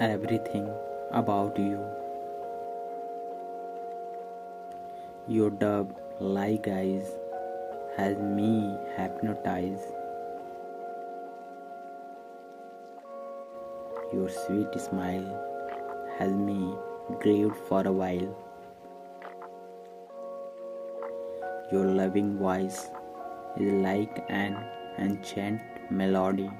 everything about you. Your dove like eyes has me hypnotized. Your sweet smile has me grieved for a while. Your loving voice is like an enchanted melody.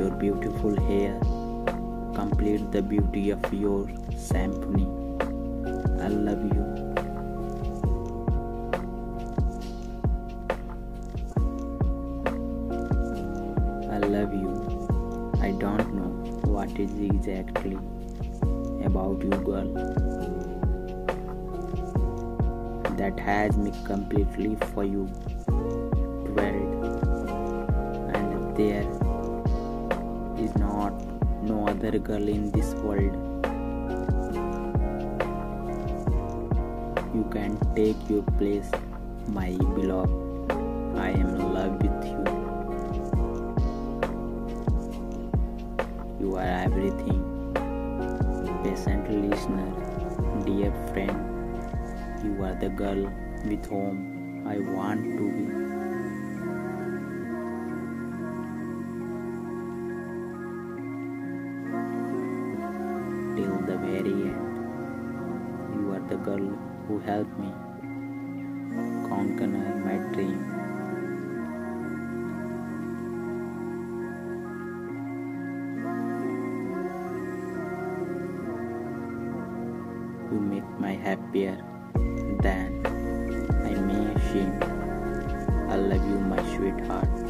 Your beautiful hair complete the beauty of your symphony. I love you. I love you. I don't know what is exactly about you, girl, that has me completely for you. Dwelled, and there other girl in this world. You can take your place, my beloved. I am in love with you. You are everything. Patient listener, dear friend, you are the girl with whom I want to be. Till the very end, you are the girl who helped me conquer my dream. You make my happier than I may seem. I love you, my sweetheart.